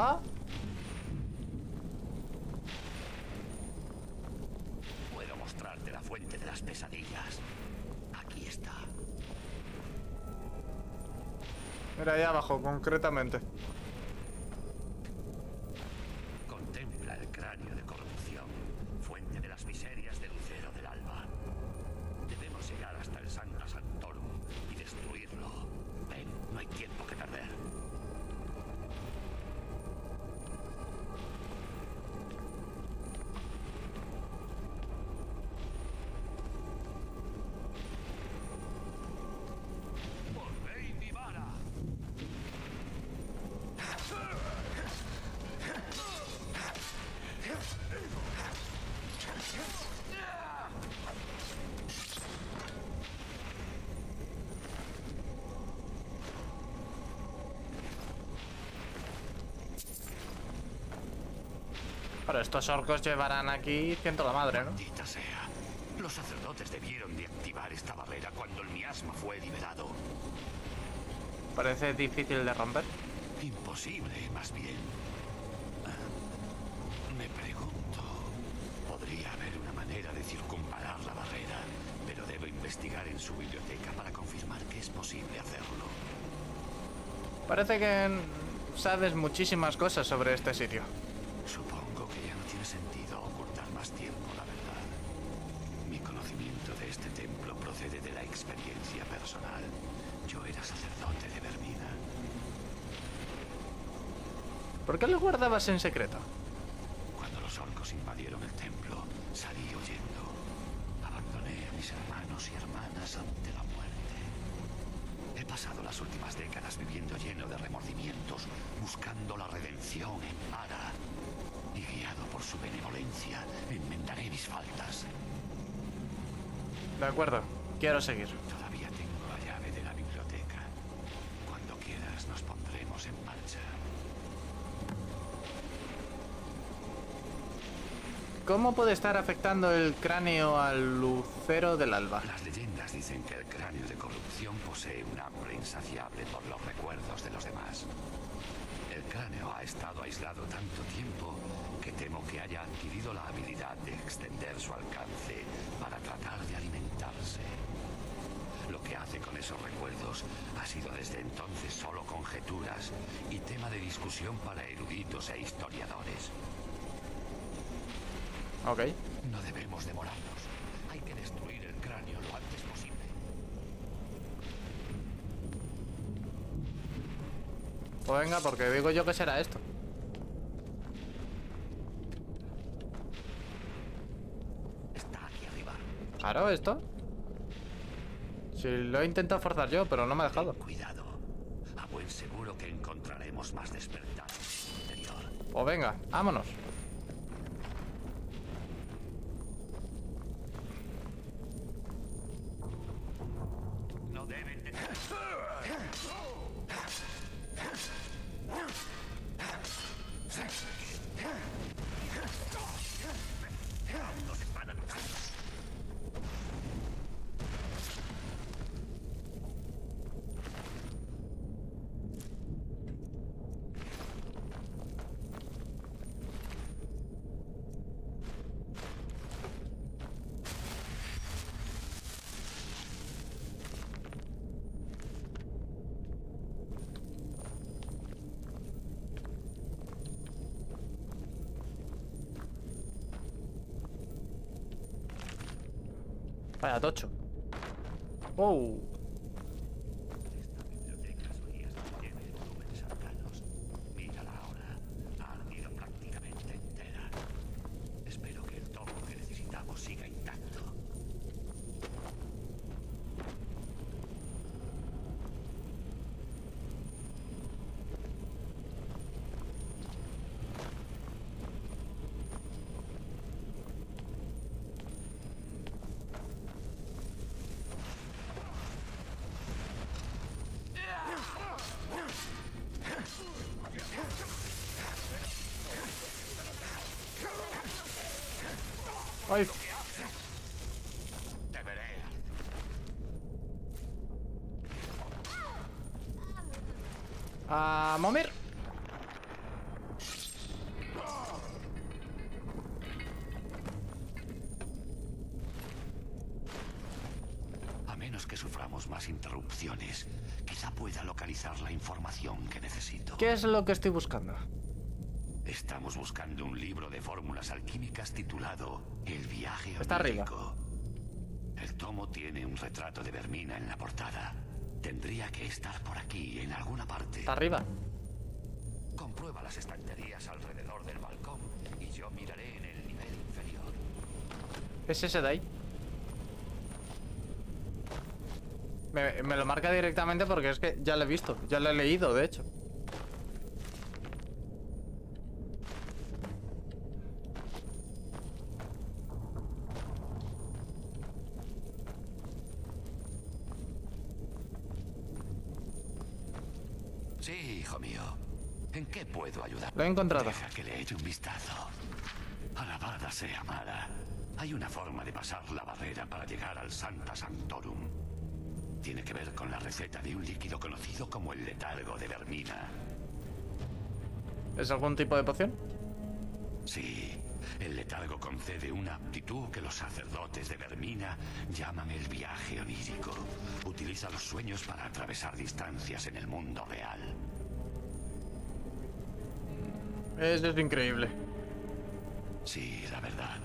Ah, Puedo mostrarte la fuente de las pesadillas. Aquí está. mira ahí abajo, concretamente. Pero estos orcos llevarán aquí ciento la madre, ¿no? Maldita sea. Los sacerdotes debieron de activar esta barrera cuando el miasma fue liberado. Parece difícil de romper. Imposible, más bien. Ah, Me pregunto, podría haber una manera de circunvalar la barrera, pero debo investigar en su biblioteca para confirmar que es posible hacerlo. Parece que sabes muchísimas cosas sobre este sitio. Supongo que ya no tiene sentido ocultar más tiempo, la verdad. Mi conocimiento de este templo procede de la experiencia personal. Yo era sacerdote de Vermina. ¿Por qué lo guardabas en secreto? Cuando los orcos invadieron el templo, salí huyendo. Abandoné a mis hermanos y hermanas ante la muerte. He pasado las últimas décadas viviendo lleno de remordimientos, buscando la redención en Mara. Y guiado por su benevolencia, enmendaré mis faltas. De acuerdo, quiero seguir. Todavía tengo la llave de la biblioteca. Cuando quieras nos pondremos en marcha. ¿Cómo puede estar afectando el cráneo al lucero del alba? Las leyendas dicen que el cráneo de corrupción posee un hambre insaciable por los recuerdos de los demás. El cráneo ha estado aislado tanto tiempo que temo que haya adquirido la habilidad de extender su alcance para tratar de alimentarse. Lo que hace con esos recuerdos ha sido desde entonces solo conjeturas y tema de discusión para eruditos e historiadores. Ok. No debemos demorarnos. Hay que destruir el cráneo lo antes posible. Pues venga, porque digo yo que será esto. Está aquí arriba. Claro, esto. Si lo he intentado forzar yo, pero no me ha dejado. Cuidado. A buen seguro que encontraremos más despertares en el interior. Pues venga, vámonos. No deben de... Vaya tocho. Oh. ¡Ay! ¡A momer! A menos que suframos más interrupciones, quizá pueda localizar la información que necesito. ¿Qué es lo que estoy buscando? Estamos buscando un libro de fórmulas alquímicas titulado El viaje Está arriba. El tomo tiene un retrato de Vermina en la portada. Tendría que estar por aquí, en alguna parte. Está arriba. Comprueba las estanterías alrededor del balcón y yo miraré en el nivel inferior. Es ese de ahí. Me, me lo marca directamente porque es que ya lo he visto. Ya lo he leído, de hecho. Sí, hijo mío. ¿En qué puedo ayudar? Lo he encontrado. Deja que le eche un vistazo. Alabada sea Mara. Hay una forma de pasar la barrera para llegar al Santa Sanctorum. Tiene que ver con la receta de un líquido conocido como el letargo de Vermina. ¿Es algún tipo de poción? Sí, el letargo concede una aptitud que los sacerdotes de Vermina llaman el viaje onírico. Utiliza los sueños para atravesar distancias en el mundo real. Eso es increíble. Sí, la verdad.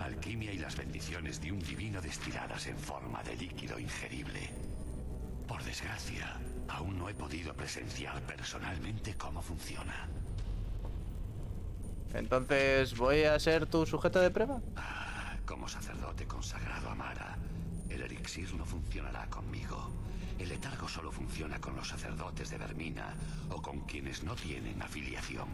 Alquimia y las bendiciones de un divino destiladas en forma de líquido ingerible. Por desgracia, aún no he podido presenciar personalmente cómo funciona. Entonces, ¿voy a ser tu sujeto de prueba? Ah, como sacerdote consagrado a Mara, el elixir no funcionará conmigo. El letargo solo funciona con los sacerdotes de Vermina o con quienes no tienen afiliación.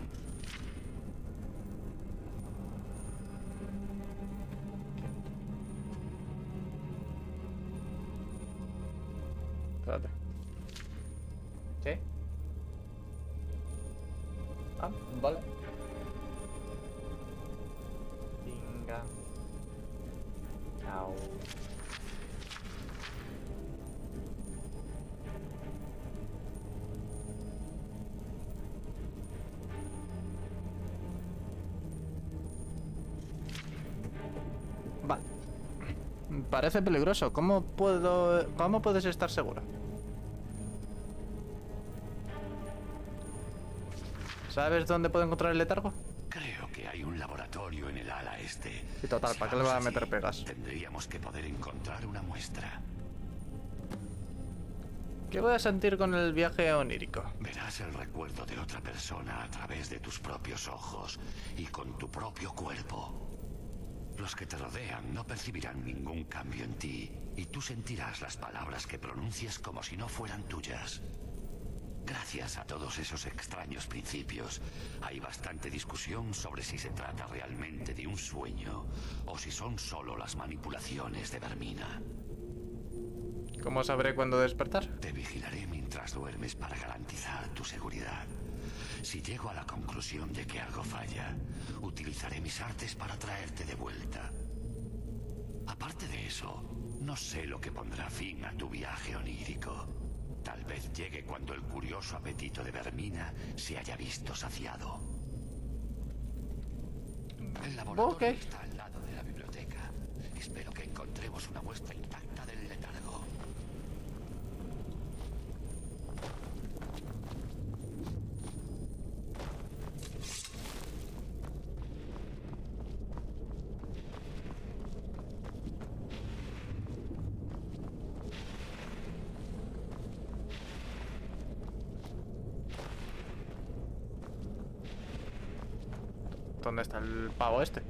Parece peligroso. ¿Cómo puedo... ¿Cómo puedes estar seguro? ¿Sabes dónde puedo encontrar el letargo? Creo que hay un laboratorio en el ala este. Y total, ¿para qué le va a meter pegas? Tendríamos que poder encontrar una muestra. ¿Qué voy a sentir con el viaje onírico? Verás el recuerdo de otra persona a través de tus propios ojos y con tu propio cuerpo. Los que te rodean no percibirán ningún cambio en ti y tú sentirás las palabras que pronuncias como si no fueran tuyas. Gracias a todos esos extraños principios, hay bastante discusión sobre si se trata realmente de un sueño o si son solo las manipulaciones de Vermina. ¿Cómo sabré cuándo despertar? Te vigilaré mientras duermes para garantizar tu seguridad. Si llego a la conclusión de que algo falla, utilizaré mis artes para traerte de vuelta. Aparte de eso, no sé lo que pondrá fin a tu viaje onírico. Tal vez llegue cuando el curioso apetito de Vermina se haya visto saciado. El laboratorio está al lado de la biblioteca. Espero que encontremos una muestra intacta del letargo. ¿Dónde está el pavo este?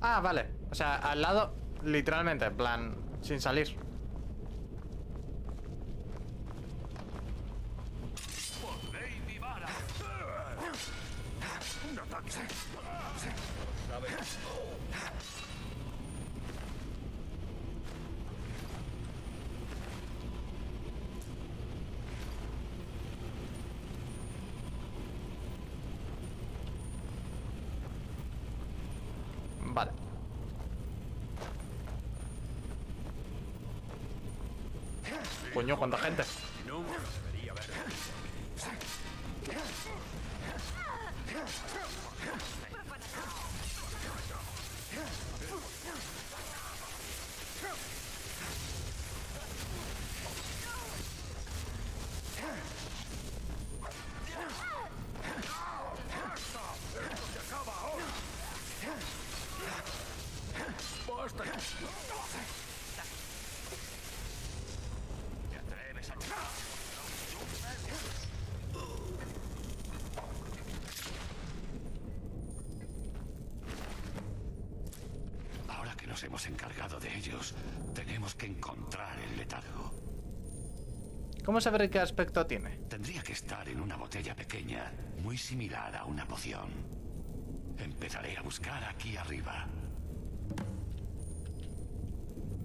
Ah, vale. O sea, al lado, literalmente, en plan, sin salir. Vale. Coño, cuánta gente. Nos hemos encargado de ellos. Tenemos que encontrar el letargo. ¿Cómo saber qué aspecto tiene? Tendría que estar en una botella pequeña, muy similar a una poción. Empezaré a buscar aquí arriba.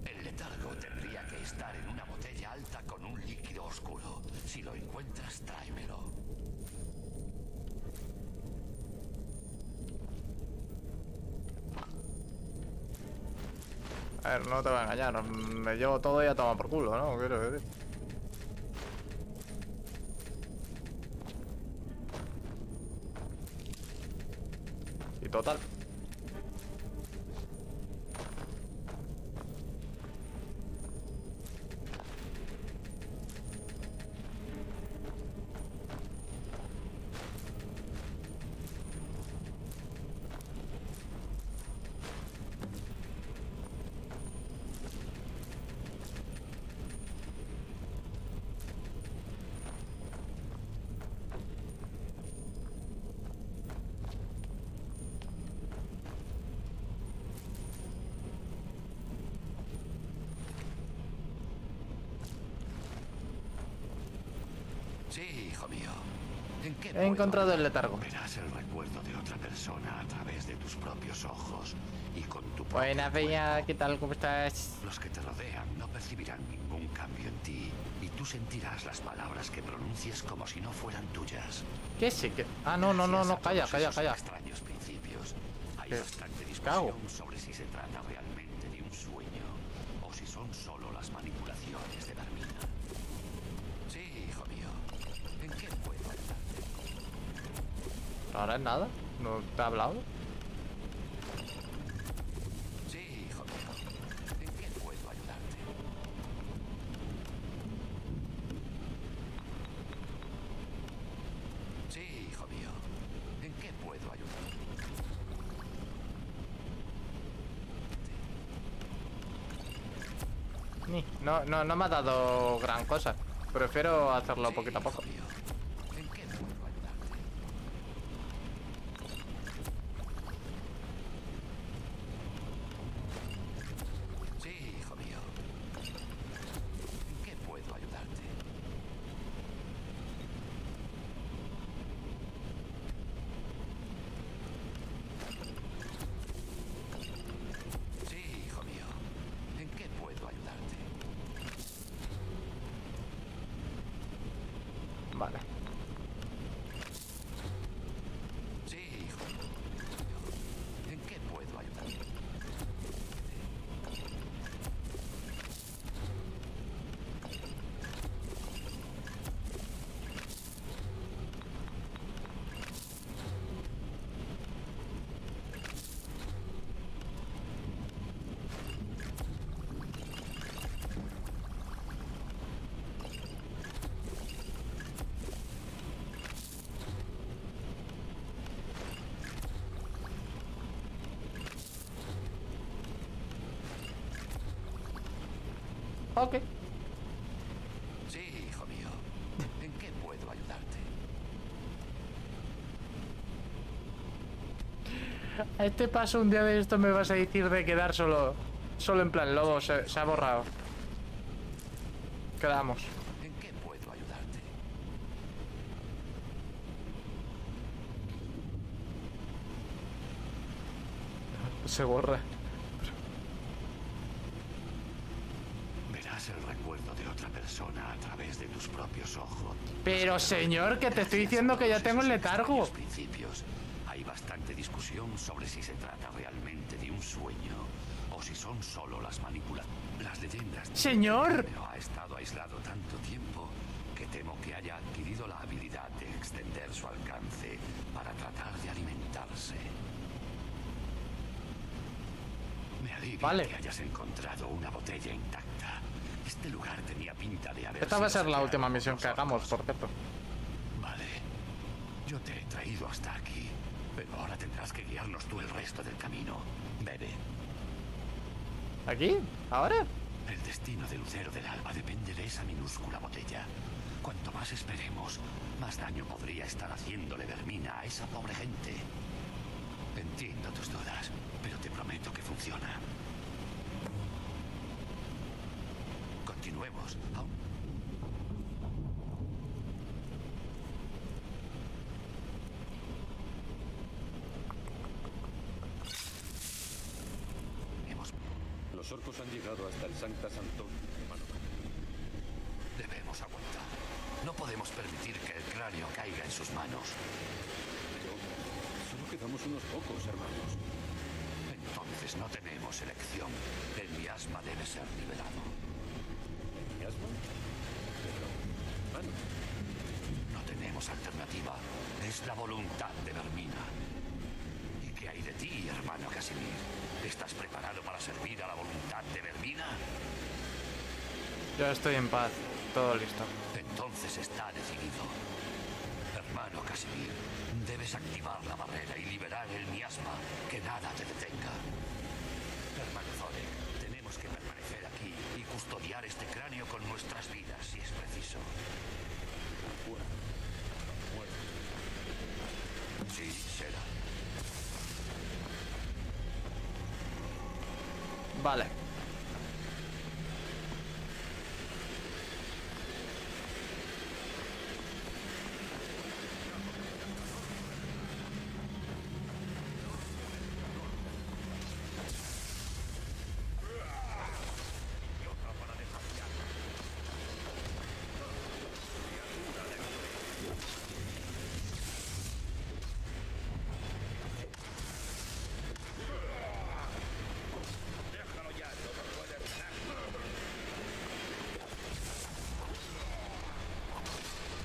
El letargo tendría que estar en una botella alta con un líquido oscuro. Si lo encuentras, tráemelo. A no te voy a engañar. Me llevo todo y a tomar por culo, ¿no? Y total. Sí, hijo mío. ¿En qué He encontrado el letargo. Verás el recuerdo de otra persona a través de tus propios ojos y con tu Buena. Peña, ¿qué tal? ¿Cómo estás? Los que te rodean no percibirán ningún cambio en ti y tú sentirás las palabras que pronuncies como si no fueran tuyas. ¿Qué sí? ¿Qué? Ah, no, no, no, no, calla, calla, calla. extraños principios. Hay bastante Cago. discusión Ahora es nada. ¿No te ha hablado? Sí, hijo mío. ¿En qué puedo ayudarte? Sí, hijo mío. ¿En qué puedo ayudarte? No, no, no me ha dado gran cosa. Prefiero hacerlo Sí, poquito a poco. hijo mío. ¿En qué puedo ayudarte? Sí, hijo mío. ¿En qué puedo ayudarte? Sí, hijo mío. ¿En qué puedo ayudarte? Vale. Sí, hijo. ¿En qué puedo ayudarte? Ok. Sí, hijo mío. ¿En qué puedo ayudarte? A este paso un día de esto me vas a decir de quedar solo. Solo en plan lobo, se, se ha borrado. Quedamos. ¿En qué puedo ayudarte? Se borra. Verás el recuerdo de otra persona a través de tus propios ojos. Pero señor, que te estoy diciendo que ya tengo el letargo. principios. Hay bastante discusión sobre si se trata realmente de un sueño o si son solo las manipulaciones. Las leyendas. Señor. cráneo ha estado aislado tanto tiempo que temo que haya adquirido la habilidad de extender su alcance para tratar de alimentarse. Me alivia Vale. que hayas encontrado una botella intacta. Este lugar tenía pinta de haber Esta va a ser la última misión que hagamos, por cierto. Vale. Yo te he traído hasta aquí, pero ahora tendrás que guiarnos tú el resto del camino. Bebe. ¿Aquí? ¿Ahora? El destino de Lucero del Alba depende de esa minúscula botella. Cuanto más esperemos, más daño podría estar haciéndole Vermina a esa pobre gente. Entiendo tus dudas, pero te prometo que funciona. Continuemos. Aún hemos Los orcos han llegado hasta el Sancta Santo, hermano. Debemos aguantar. No podemos permitir que el cráneo caiga en sus manos. Pero solo quedamos unos pocos, hermanos. Entonces no tenemos elección. El miasma debe ser liberado. No tenemos alternativa. Es la voluntad de Vermina. ¿Y qué hay de ti, hermano Casimir? ¿Estás preparado para servir a la voluntad de Vermina? Ya estoy en paz. Todo listo. Entonces está decidido. Hermano Casimir, debes activar la barrera y liberar el miasma. Que nada te detenga. Y custodiar este cráneo con nuestras vidas si es preciso. bueno. Sí, será. Vale.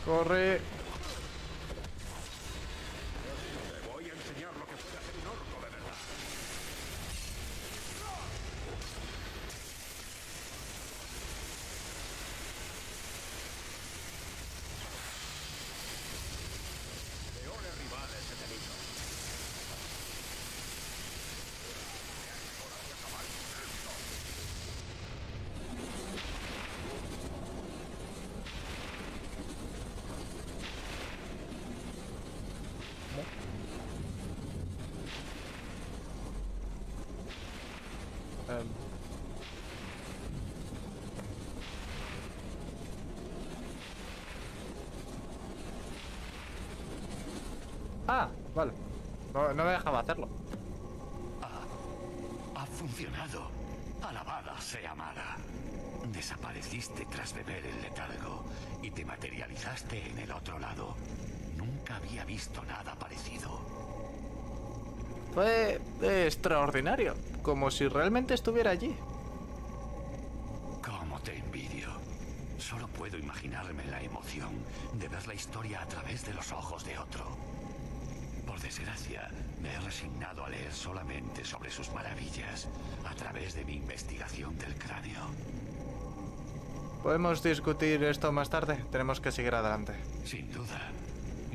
Corre. Te voy a enseñar lo que puede hacer un orco de verdad. Peores rivales he tenido. Em. Ah, vale. No, no me dejaba hacerlo. Ha funcionado. Alabada sea Mara. Desapareciste tras beber el letargo y te materializaste en el otro lado. Nunca había visto nada parecido. Fue extraordinario. Como si realmente estuviera allí. ¿Cómo te envidio? Solo puedo imaginarme la emoción de ver la historia a través de los ojos de otro. Por desgracia, me he resignado a leer solamente sobre sus maravillas a través de mi investigación del cráneo. Podemos discutir esto más tarde. Tenemos que seguir adelante. Sin duda,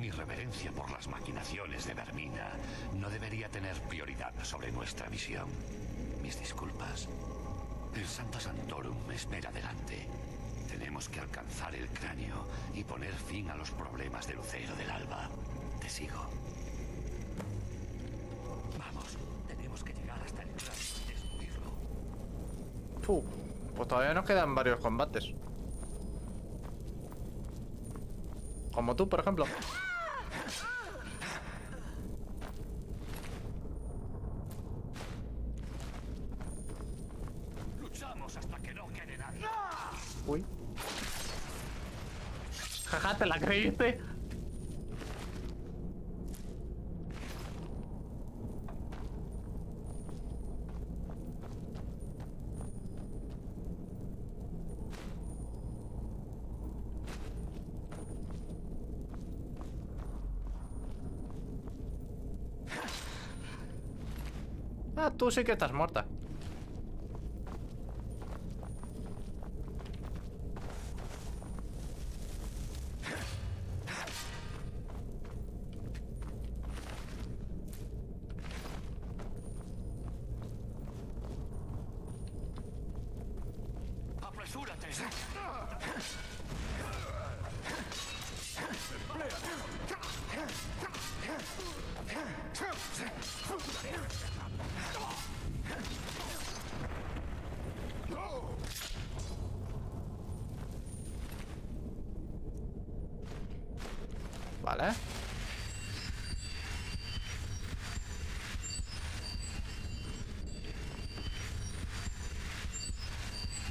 mi reverencia por las maquinaciones de Vermina no debería tener prioridad sobre nuestra misión. Mis disculpas. El Santa Santorum me espera delante. Tenemos que alcanzar el cráneo y poner fin a los problemas de Lucero del Alba. Te sigo. Vamos, tenemos que llegar hasta el cráneo y destruirlo. Puh, pues todavía nos quedan varios combates. Como tú, por ejemplo. Luchamos hasta que no quede nadie. Uy. Jaja, ¿te la creíste? Sí que estás muerta.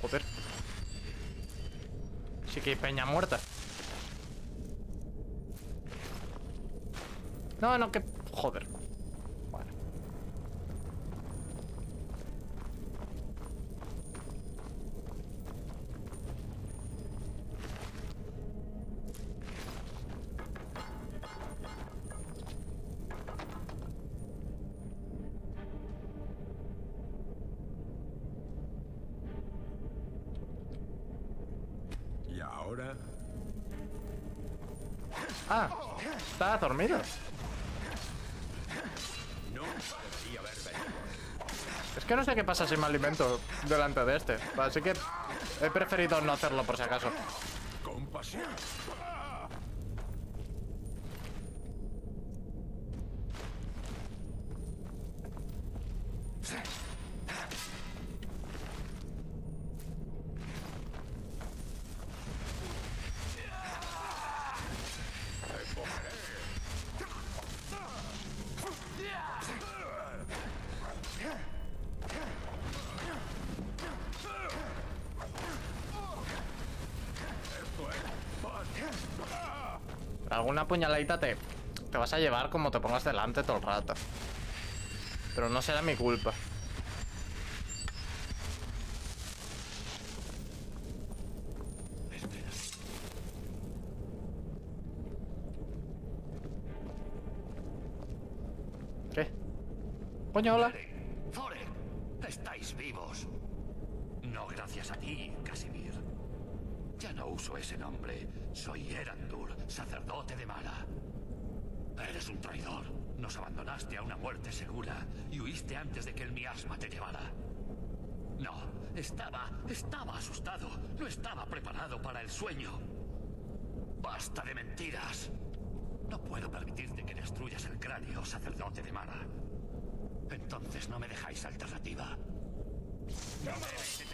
Joder. Sí que hay peña muerta. No, no, que... Joder. Ahora, Ah, está dormido. no haber. Es que no sé qué pasa si me alimento delante de este. Así que he preferido no hacerlo por si acaso. Compasión. Alguna puñaladita te, te vas a llevar como te pongas delante todo el rato. Pero no será mi culpa. ¿Qué? Coño, hola. Estáis vivos. No gracias a ti. No uso ese nombre. Soy Erandur, sacerdote de Mara. Eres un traidor. Nos abandonaste a una muerte segura y huiste antes de que el miasma te llevara. No, estaba, estaba asustado. No estaba preparado para el sueño. Basta de mentiras. No puedo permitirte que destruyas el cráneo, sacerdote de Mara. Entonces no me dejáis alternativa. Debéis detenerlo.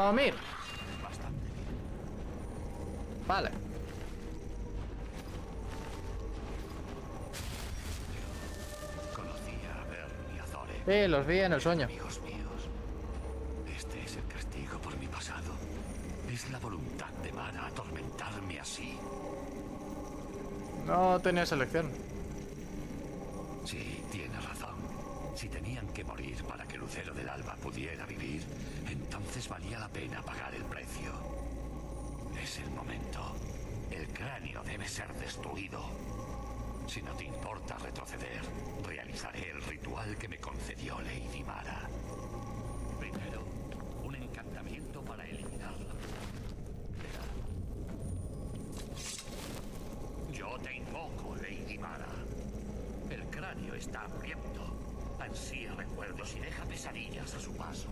A. Bastante. Vale. Sí, los vi en el sueño. Amigos míos, este es el castigo por mi pasado. Es la voluntad de Mara atormentarme así. No tenía selección. Sí, tiene razón. Si tenían que morir para que Lucero del Alba pudiera vivir, entonces valía la pena pagar el precio. Es el momento. El cráneo debe ser destruido. Si no te importa retroceder, realizaré el ritual que me concedió Lady Mara. Primero, un encantamiento para eliminarlo. Yo te invoco, Lady Mara. El cráneo está hambriento. Ansía recuerdos y deja pesadillas a su paso.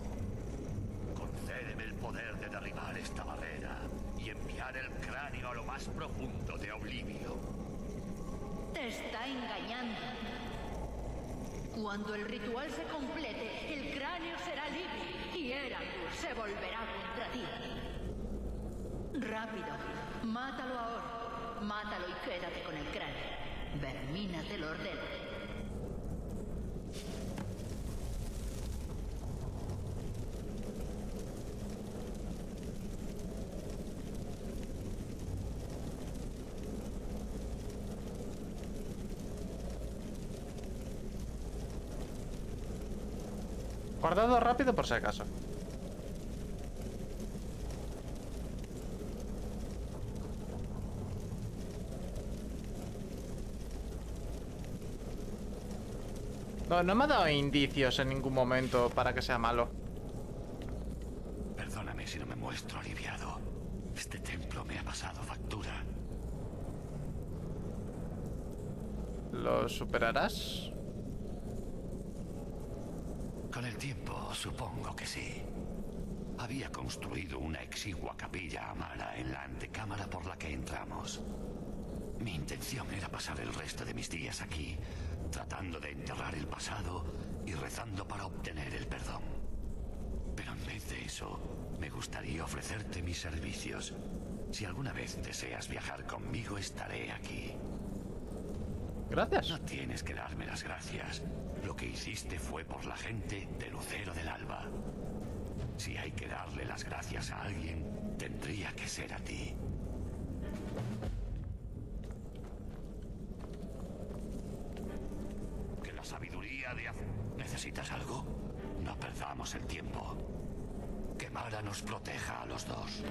De derribar esta barrera y enviar el cráneo a lo más profundo de Oblivio. Te está engañando. Cuando el ritual se complete, el cráneo será libre y Eragus se volverá contra ti. Rápido, mátalo ahora. Mátalo y quédate con el cráneo. Vermina te lo ordena. Guardado rápido por si acaso. No, no me ha dado indicios en ningún momento para que sea malo. Perdóname si no me muestro aliviado. Este templo me ha pasado factura. ¿Lo superarás? Con el tiempo, supongo que sí. Había construido una exigua capilla amara en la antecámara por la que entramos. Mi intención era pasar el resto de mis días aquí, tratando de enterrar el pasado y rezando para obtener el perdón. Pero en vez de eso, me gustaría ofrecerte mis servicios. Si alguna vez deseas viajar conmigo, estaré aquí. Gracias. No tienes que darme las gracias. Lo que hiciste fue por la gente de Lucero del Alba. Si hay que darle las gracias a alguien, tendría que ser a ti. Que la sabiduría de... ¿Necesitas algo? No perdamos el tiempo. Que Mara nos proteja a los dos.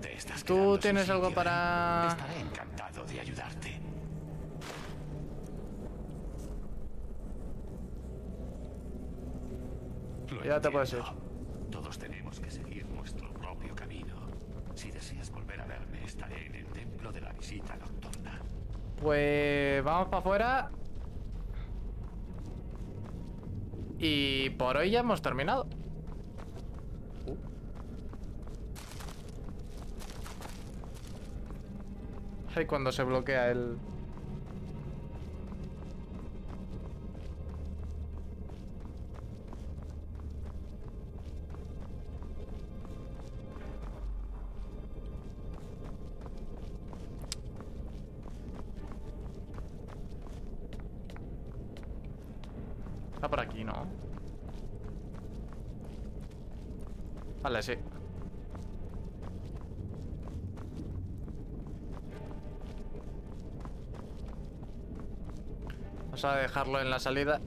¿Te estás ¿Tú tienes algo para-? Estaré encantado de ayudarte. Lo Ya te puedes entiendo. Todos tenemos que seguir nuestro propio camino. Si deseas volver a verme, estaré en el templo de la visita nocturna. Pues vamos para afuera. Y por hoy ya hemos terminado. Ay, cuando se bloquea el... Vamos a dejarlo en la salida.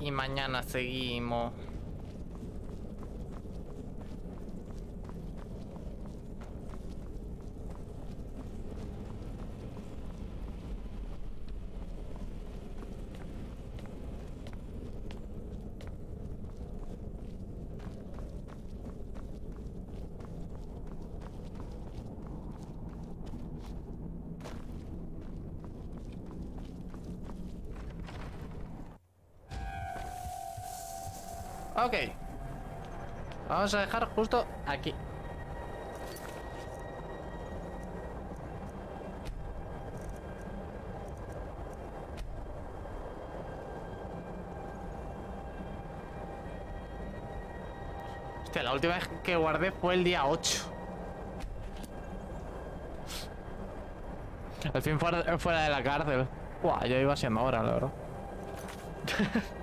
Y mañana seguimos. Ok. Vamos a dejar justo aquí. Hostia, la última vez que guardé fue el día 8. Al fin fuera, de la cárcel. Buah, ya iba siendo hora, la verdad.